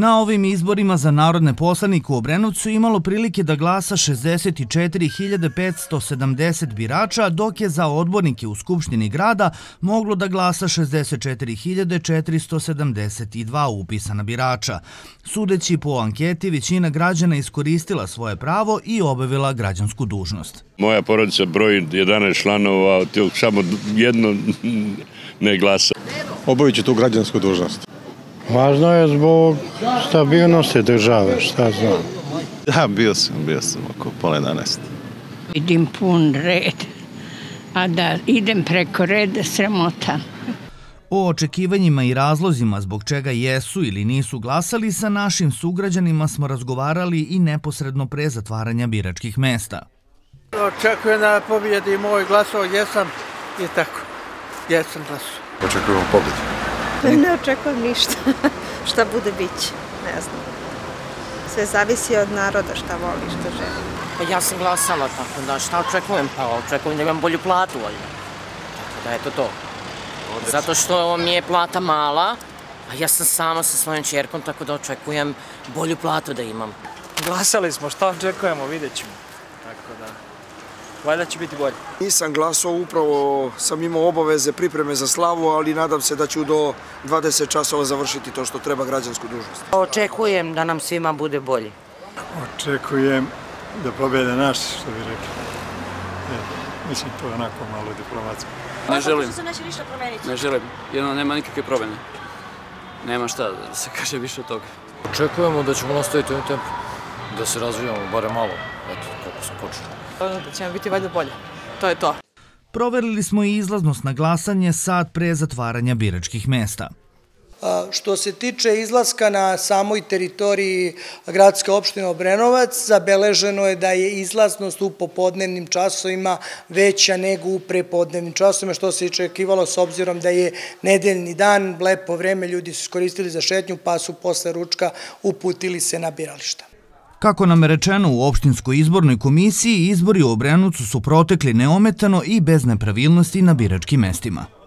Na ovim izborima za narodne poslanike u Obrenovcu imalo prilike da glasa 64.570 birača, dok je za odbornike u Skupštini grada moglo da glasa 64.472 upisana birača. Sudeći po anketi, većina građana iskoristila svoje pravo i obavila građansku dužnost. Moja porodica broji 11 članova, samo jedno ne glasa. Obavit ću tu građansku dužnost. Važno je zbog stabilnosti države, šta znam. Da, bio sam, bio sam oko pola 11. Vidim pun red, a da idem preko reda sramota. O očekivanjima i razlozima zbog čega jesu ili nisu glasali sa našim sugrađanima smo razgovarali i neposredno pre zatvaranja biračkih mesta. Očekujem da pobjedi moj glasov, jesam i tako, jesam glasov. Očekujemo pobjedu. Ne očekujem ništa. šta bude, bit. Ne znam. Sve zavisi od naroda šta voli, šta želi. Pa ja sam glasala, tako da šta očekujem? Pa očekujem da imam bolju platu, valjda. Tako da eto to. Zato što mi je plata mala, a ja sam sama sa svojom čerkom, tako da očekujem bolju platu da imam. Glasali smo, šta očekujemo, vidjet ćemo. Da, valjda će biti bolje. Nisam glasao, upravo sam imao obaveze pripreme za slavu, ali nadam se da ću do 20 časova završiti to što treba građansku dužnost. Očekujem da nam svima bude bolje. Očekujem da pobjede naš, što bi rekli. E, mislim, to je onako malo diplomatsko. Ne želim. Ne želim. Jedno, nema nikakve promjene. Nema šta da se kaže više od toga. Očekujemo da ćemo nastaviti ovim tempom, da se razvijamo, bare malo, eto, kako smo počeli. Da ćemo biti valjda bolje. To je to. Proverili smo i izlaznost na glasanje sad pre zatvaranja biračkih mesta. Što se tiče izlaska na samoj teritoriji gradske opštine Obrenovac, zabeleženo je da je izlaznost u popodnevnim časovima veća nego u prepodnevnim časovima, što se očekivalo s obzirom da je nedeljni dan, lepo vreme, ljudi su iskoristili za šetnju, pa su posle ručka uputili se na birališta. Kako nam je rečeno u opštinskoj izbornoj komisiji, izbori u Obrenucu su protekli neometano i bez nepravilnosti na biračkim mestima.